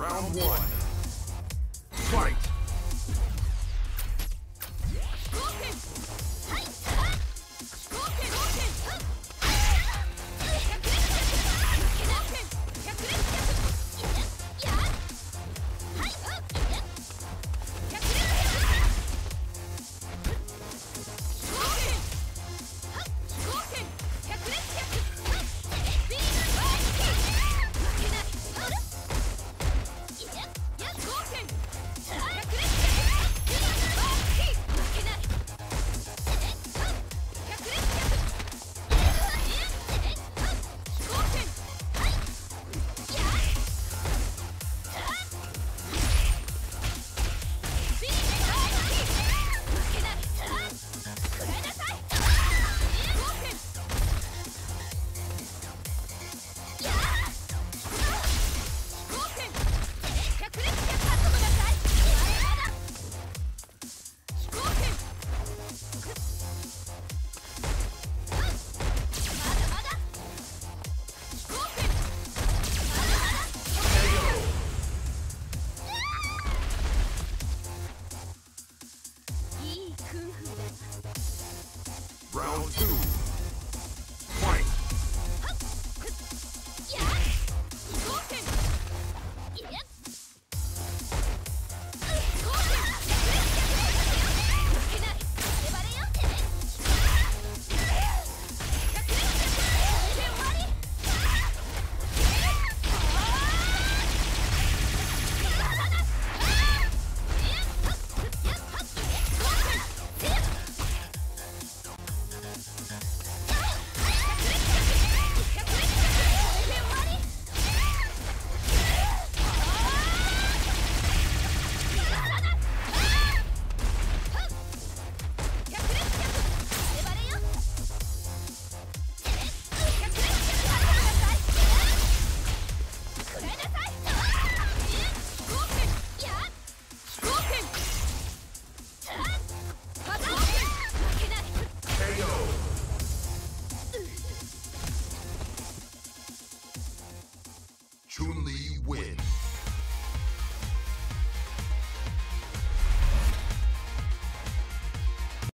Round one. Fight! Round two. Toonly